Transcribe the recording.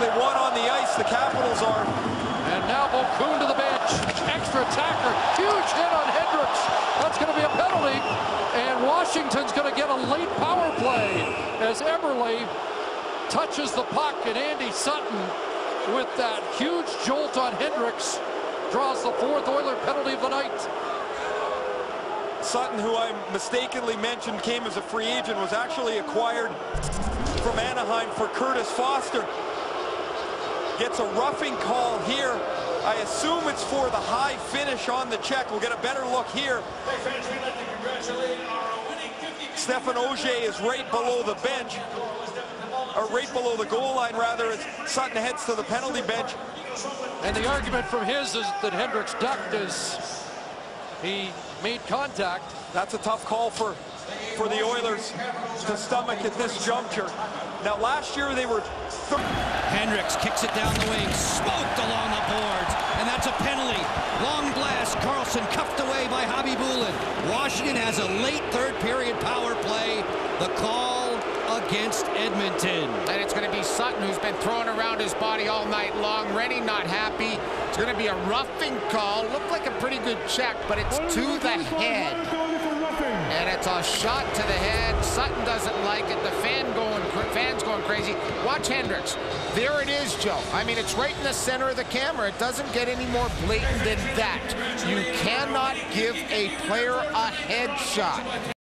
they won on the ice, the Capitals are. And now Vokoun to the bench. Extra attacker. Huge hit on Hendricks. That's going to be a penalty. And Washington's going to get a late power play as Eberle touches the puck. And Andy Sutton, with that huge jolt on Hendricks, draws the fourth Oiler penalty of the night. Sutton, who I mistakenly mentioned came as a free agent, was actually acquired from Anaheim for Kurtis Foster. Gets a roughing call here. I assume it's for the high finish on the check. We'll get a better look here. Stéphane Auger is right below the bench, or right below the goal line, rather, as Sutton heads to the penalty bench. And the argument from his is that Hendricks ducked as he made contact. That's a tough call for, for the Oilers to stomach at this juncture. Now, last year they were... Hendricks kicks it down the wing, smoked along the boards, and that's a penalty. Long blast, Carlson cuffed away by Hobby Khabibulin. Washington has a late third period power play. The call against Edmonton. And it's going to be Sutton who's been throwing around his body all night long. Renney not happy. It's going to be a roughing call. Looked like a pretty good check, but it's to the head. And it's a shot to the head. Sutton doesn't like it. The fan going, fans going crazy. Watch Hendricks. There it is, Joe. I mean, it's right in the center of the camera. It doesn't get any more blatant than that. You cannot give a player a headshot.